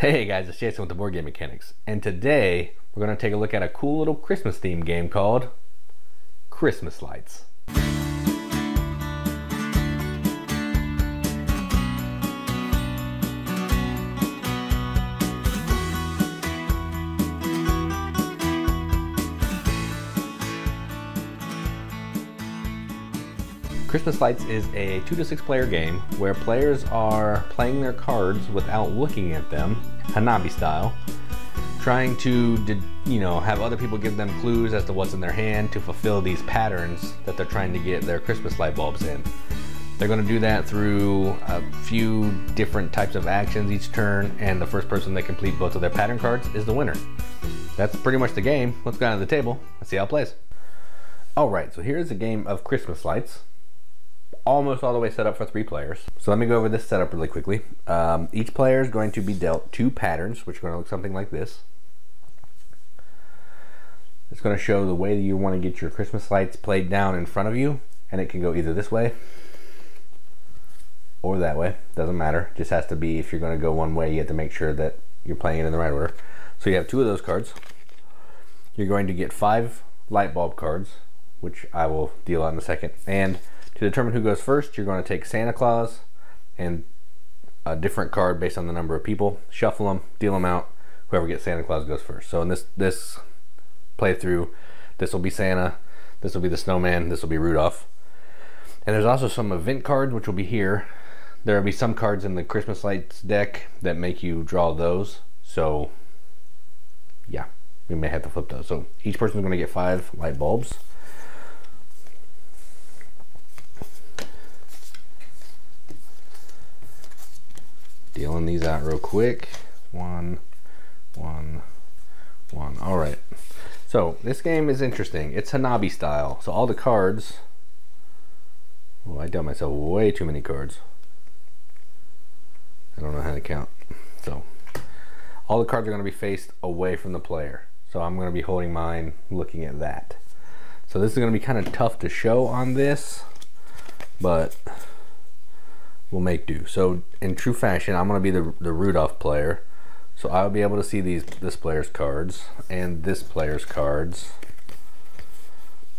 Hey guys, it's Jason with the Board Game Mechanics, and today we're going to take a look at a cool little Christmas themed game called Christmas Lights. Christmas Lights is a two to six player game where players are playing their cards without looking at them, Hanabi style, trying to, you know, have other people give them clues as to what's in their hand to fulfill these patterns that they're trying to get their Christmas light bulbs in. They're going to do that through a few different types of actions each turn, and the first person that complete both of their pattern cards is the winner. That's pretty much the game. Let's go down to the table. Let's see how it plays. Alright, so here's a game of Christmas lights almost all the way set up for three players. So let me go over this setup really quickly. Um, each player is going to be dealt two patterns, which are going to look something like this. It's going to show the way that you want to get your Christmas lights played down in front of you, and it can go either this way or that way. Doesn't matter. Just has to be if you're going to go one way, you have to make sure that you're playing it in the right order. So you have two of those cards. You're going to get five light bulb cards, which I will deal out in a second, and to determine who goes first, you're going to take Santa Claus and a different card based on the number of people, shuffle them, deal them out. Whoever gets Santa Claus goes first. So in this this playthrough, this will be Santa, this will be the Snowman, this will be Rudolph. And there's also some event cards which will be here. There will be some cards in the Christmas lights deck that make you draw those. So yeah, we may have to flip those. So each person is going to get five light bulbs. Dealing these out real quick. One, one, one. All right. So this game is interesting. It's Hanabi style. So all the cards. Oh, I dealt myself way too many cards. I don't know how to count. So all the cards are going to be faced away from the player. So I'm going to be holding mine looking at that. So this is going to be kind of tough to show on this, but we'll make do. So in true fashion, I'm going to be the, the Rudolph player. So I'll be able to see these this player's cards and this player's cards,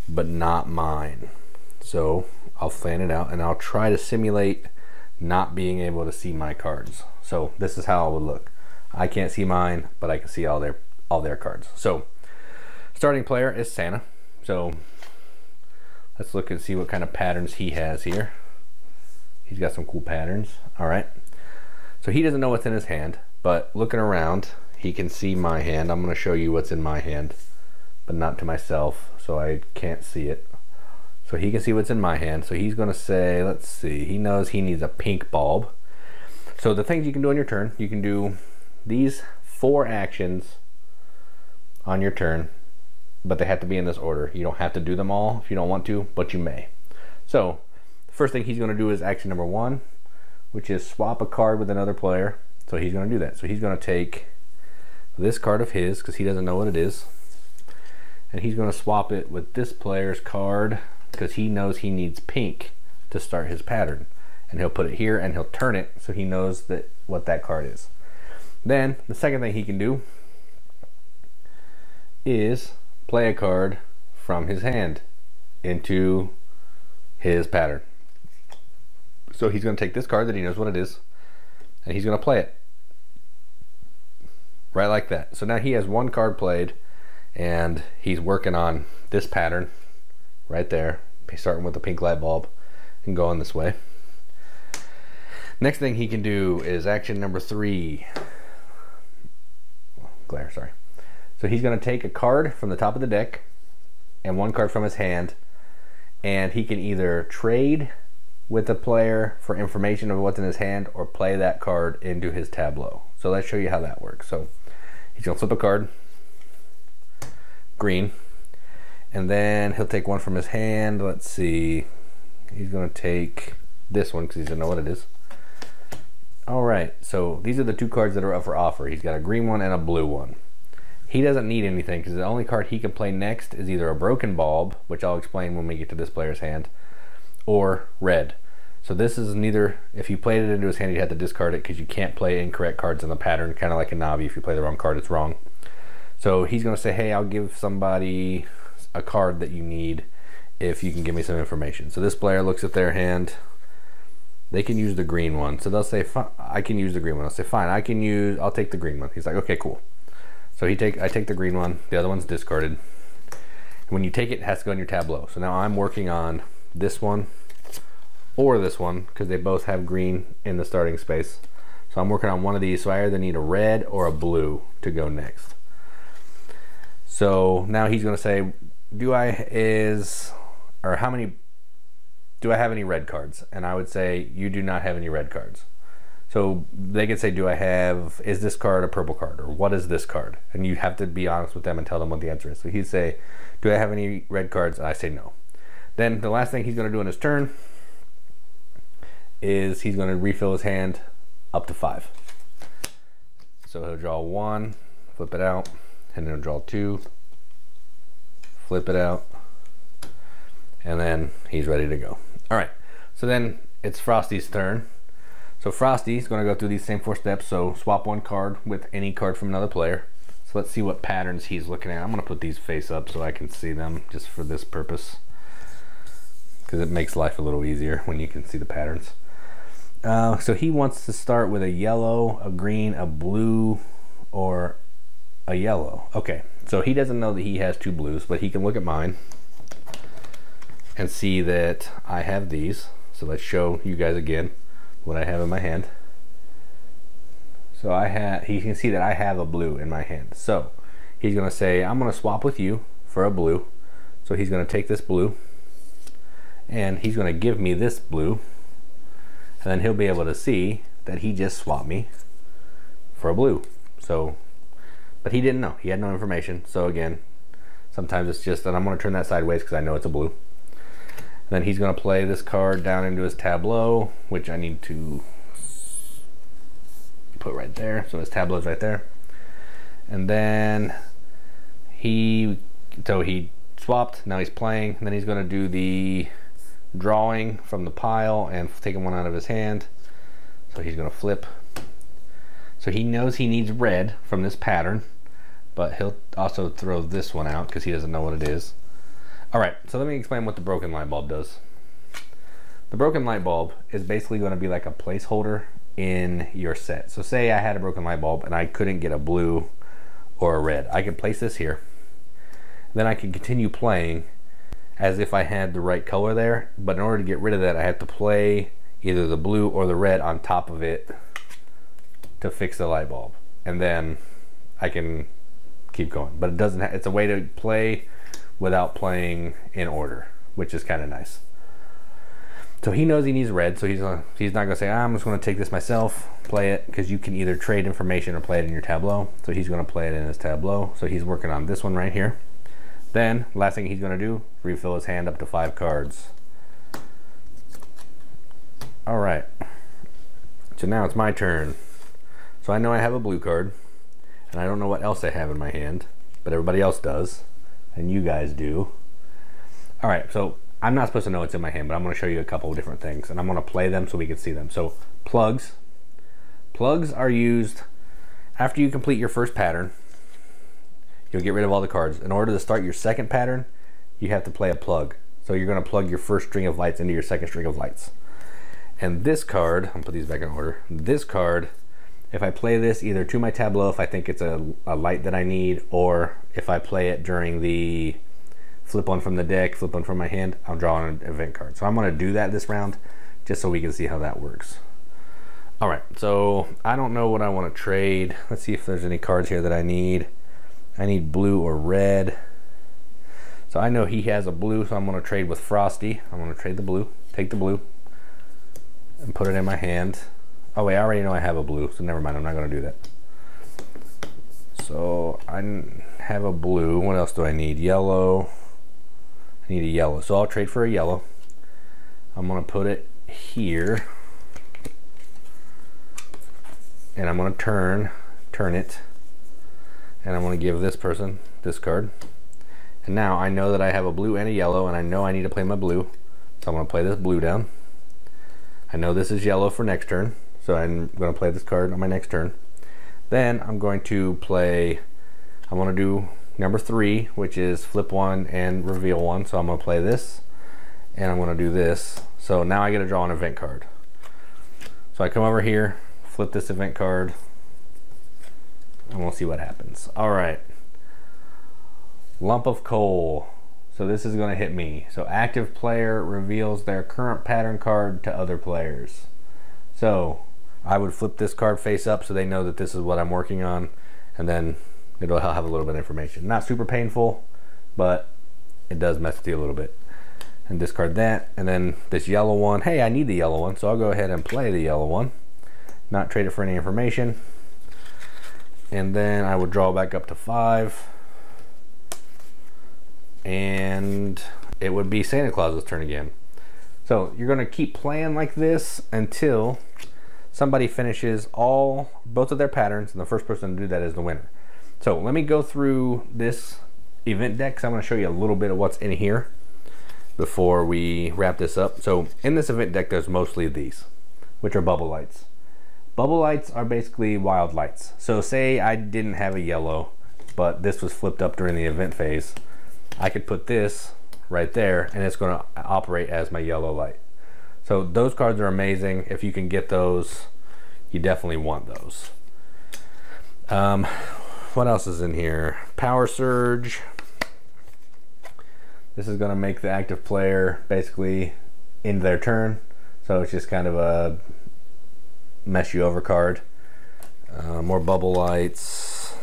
but not mine. So I'll fan it out and I'll try to simulate not being able to see my cards. So this is how it would look. I can't see mine, but I can see all their all their cards. So starting player is Santa. So let's look and see what kind of patterns he has here. He's got some cool patterns. All right. So he doesn't know what's in his hand, but looking around, he can see my hand. I'm going to show you what's in my hand, but not to myself, so I can't see it. So he can see what's in my hand. So he's going to say, let's see, he knows he needs a pink bulb. So the things you can do on your turn, you can do these four actions on your turn, but they have to be in this order. You don't have to do them all if you don't want to, but you may. So First thing he's going to do is action number one, which is swap a card with another player. So he's going to do that. So he's going to take this card of his because he doesn't know what it is. And he's going to swap it with this player's card because he knows he needs pink to start his pattern. And he'll put it here and he'll turn it so he knows that what that card is. Then the second thing he can do is play a card from his hand into his pattern. So he's going to take this card that he knows what it is, and he's going to play it. Right like that. So now he has one card played, and he's working on this pattern right there, starting with the pink light bulb and going this way. Next thing he can do is action number three. Glare, sorry. So he's going to take a card from the top of the deck and one card from his hand, and he can either trade with a player for information of what's in his hand or play that card into his tableau. So let's show you how that works. So he's to flip a card, green, and then he'll take one from his hand. Let's see. He's going to take this one because he doesn't know what it is. All right, so these are the two cards that are up for offer. He's got a green one and a blue one. He doesn't need anything because the only card he can play next is either a broken bulb, which I'll explain when we get to this player's hand, or red. So this is neither, if you played it into his hand, you had to discard it because you can't play incorrect cards in the pattern, kind of like Hanabi. If you play the wrong card, it's wrong. So he's going to say, hey, I'll give somebody a card that you need if you can give me some information. So this player looks at their hand. They can use the green one. So they'll say, I can use the green one. I'll say, fine, I can use, I'll take the green one. He's like, okay, cool. So he take, I take the green one. The other one's discarded. When you take it, it has to go in your tableau. So now I'm working on this one or this one because they both have green in the starting space. So I'm working on one of these. So I either need a red or a blue to go next. So now he's going to say, do I is, or how many, do I have any red cards? And I would say, you do not have any red cards. So they could say, do I have, is this card a purple card? Or what is this card? And you have to be honest with them and tell them what the answer is. So he'd say, do I have any red cards? And I say no. Then the last thing he's going to do in his turn is he's going to refill his hand up to five. So he'll draw one, flip it out, and then he'll draw two, flip it out, and then he's ready to go. All right, so then it's Frosty's turn. So Frosty's gonna go through these same four steps. So swap one card with any card from another player. So let's see what patterns he's looking at. I'm gonna put these face up so I can see them just for this purpose. Because it makes life a little easier when you can see the patterns. Uh, so he wants to start with a yellow, a green, a blue, or a yellow. Okay, so he doesn't know that he has two blues, but he can look at mine and see that I have these. So let's show you guys again what I have in my hand. So I have, he can see that I have a blue in my hand. So he's gonna say, I'm gonna swap with you for a blue. So he's gonna take this blue and he's gonna give me this blue and then he'll be able to see that he just swapped me for a blue. So but he didn't know. He had no information. So again, sometimes it's just that I'm going to turn that sideways because I know it's a blue. And then he's going to play this card down into his tableau, which I need to put right there. So his tableau is right there. And then he, so he swapped. Now he's playing. And then he's going to do the drawing from the pile and taking one out of his hand. So he's going to flip so he knows he needs red from this pattern, but he'll also throw this one out because he doesn't know what it is. All right, so let me explain what the broken light bulb does. The broken light bulb is basically going to be like a placeholder in your set. So say I had a broken light bulb and I couldn't get a blue or a red. I could place this here. Then I can continue playing as if I had the right color there. But in order to get rid of that, I have to play either the blue or the red on top of it to fix the light bulb. And then I can keep going. But it doesn't it's a way to play without playing in order which is kind of nice. So he knows he needs red so he's uh, he's not gonna say ah, I'm just gonna take this myself play it because you can either trade information or play it in your tableau. So he's gonna play it in his tableau. So he's working on this one right here then last thing he's gonna do refill his hand up to five cards all right so now it's my turn so I know I have a blue card, and I don't know what else I have in my hand, but everybody else does, and you guys do. All right, so I'm not supposed to know what's in my hand, but I'm going to show you a couple of different things, and I'm going to play them so we can see them. So plugs. Plugs are used after you complete your first pattern. You'll get rid of all the cards. In order to start your second pattern, you have to play a plug. So you're going to plug your first string of lights into your second string of lights. And this card, to put these back in order. This card if I play this either to my tableau if I think it's a, a light that I need or if I play it during the flip one from the deck, flip one from my hand, I'm drawing an event card. So I'm going to do that this round just so we can see how that works. All right, so I don't know what I want to trade. Let's see if there's any cards here that I need. I need blue or red. So I know he has a blue, so I'm going to trade with Frosty. I'm going to trade the blue, take the blue, and put it in my hand. Oh wait, I already know I have a blue, so never mind, I'm not gonna do that. So I have a blue, what else do I need? Yellow, I need a yellow. So I'll trade for a yellow. I'm gonna put it here. And I'm gonna turn, turn it. And I'm gonna give this person this card. And now I know that I have a blue and a yellow and I know I need to play my blue. So I'm gonna play this blue down. I know this is yellow for next turn, so I'm going to play this card on my next turn. Then I'm going to play, I want to do number three, which is flip one and reveal one. So I'm going to play this, and I'm going to do this. So now I get to draw an event card. So I come over here, flip this event card, and we'll see what happens. All right. Lump of coal. So this is going to hit me. So active player reveals their current pattern card to other players. So I would flip this card face up so they know that this is what I'm working on. And then it'll have a little bit of information. Not super painful, but it does mess with you a little bit. And discard that. And then this yellow one. Hey, I need the yellow one. So I'll go ahead and play the yellow one. Not trade it for any information. And then I would draw back up to five and it would be Santa Claus's turn again. So you're going to keep playing like this until somebody finishes all both of their patterns, and the first person to do that is the winner. So let me go through this event deck because I'm going to show you a little bit of what's in here before we wrap this up. So in this event deck, there's mostly these, which are bubble lights. Bubble lights are basically wild lights. So say I didn't have a yellow, but this was flipped up during the event phase I could put this right there and it's going to operate as my yellow light. So those cards are amazing. If you can get those, you definitely want those. Um, what else is in here? Power Surge. This is going to make the active player basically end their turn. So it's just kind of a mess you over card. Uh, more bubble lights.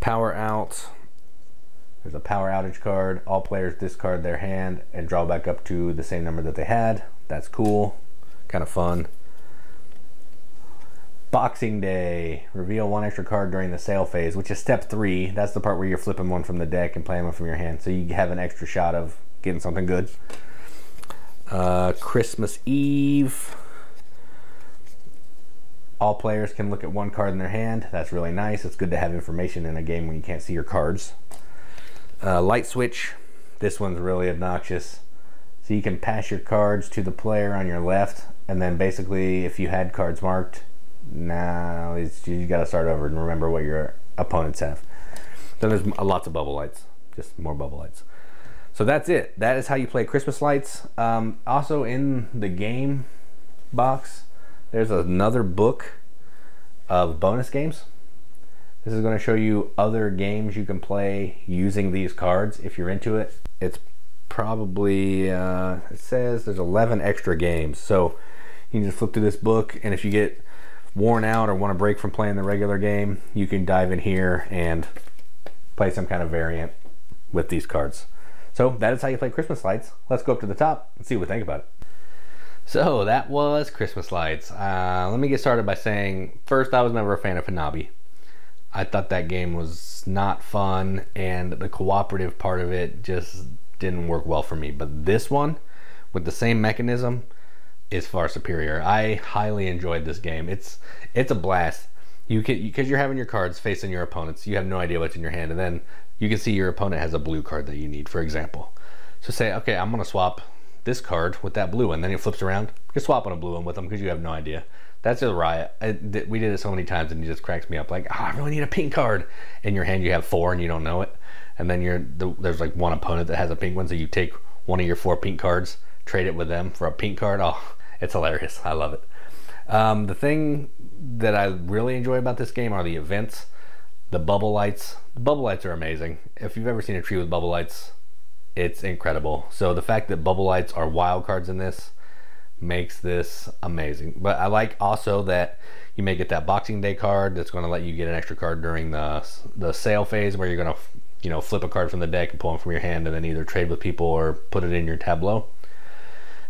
Power out. There's a power outage card. All players discard their hand and draw back up to the same number that they had. That's cool. Kind of fun. Boxing Day. Reveal one extra card during the sale phase, which is step three. That's the part where you're flipping one from the deck and playing one from your hand. So you have an extra shot of getting something good. Uh, Christmas Eve. All players can look at one card in their hand. That's really nice. It's good to have information in a game when you can't see your cards. Uh, light switch, this one's really obnoxious. So you can pass your cards to the player on your left, and then basically, if you had cards marked, now you got to start over and remember what your opponents have. Then there's lots of bubble lights, just more bubble lights. So that's it. That is how you play Christmas lights. Um, also in the game box, there's another book of bonus games. This is going to show you other games you can play using these cards if you're into it. It's probably, uh, it says there's 11 extra games. So you can just flip through this book and if you get worn out or want to break from playing the regular game, you can dive in here and play some kind of variant with these cards. So that is how you play Christmas lights. Let's go up to the top and see what we think about it. So that was Christmas lights. Uh, let me get started by saying first, I was never a fan of Hanabi. I thought that game was not fun, and the cooperative part of it just didn't work well for me. But this one, with the same mechanism, is far superior. I highly enjoyed this game. It's it's a blast. You can because you're having your cards facing your opponents. You have no idea what's in your hand, and then you can see your opponent has a blue card that you need, for example. So say, okay, I'm gonna swap this card with that blue one. Then he flips around. You're swapping a blue one with them because you have no idea. That's a riot. I, th- we did it so many times, and it just cracks me up. Like, oh, I really need a pink card. In your hand, you have four, and you don't know it. And then you're the, there's like one opponent that has a pink one, so you take one of your four pink cards, trade it with them for a pink card. Oh, it's hilarious. I love it. Um, the thing that I really enjoy about this game are the events, the bubble lights. The bubble lights are amazing. If you've ever seen a tree with bubble lights, it's incredible. So the fact that bubble lights are wild cards in this makes this amazing. But I like also that you may get that Boxing Day card that's going to let you get an extra card during the the sale phase where you're going to you know flip a card from the deck and pull them from your hand and then either trade with people or put it in your tableau.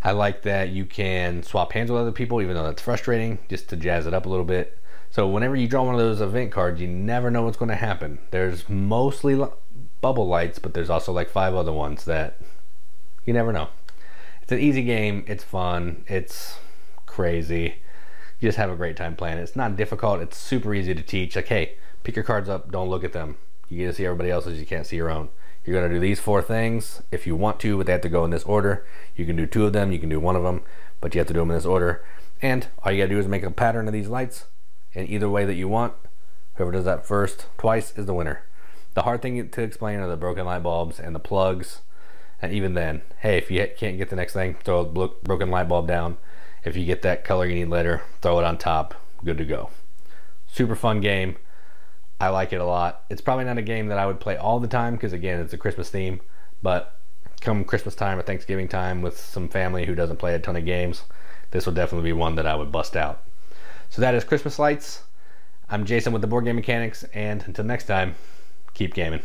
I like that you can swap hands with other people even though that's frustrating just to jazz it up a little bit. So whenever you draw one of those event cards, you never know what's going to happen. There's mostly bubble lights, but there's also like five other ones that you never know it's an easy game. It's fun. It's crazy. You just have a great time playing it. It's not difficult. It's super easy to teach. Like, hey, pick your cards up. Don't look at them. You get to see everybody else's. You can't see your own. You're going to do these four things if you want to, but they have to go in this order. You can do two of them. You can do one of them. but you have to do them in this order. And all you gotta do is make a pattern of these lights in either way that you want. Whoever does that first twice is the winner. The hard thing to explain are the broken light bulbs and the plugs. And even then, hey, if you can't get the next thing, throw a broken light bulb down. If you get that color you need later, throw it on top. Good to go. Super fun game. I like it a lot. It's probably not a game that I would play all the time because again, it's a Christmas theme. But come Christmas time or Thanksgiving time with some family who doesn't play a ton of games, this will definitely be one that I would bust out. So that is Christmas Lights. I'm Jason with the Board Game Mechanics, and until next time, keep gaming.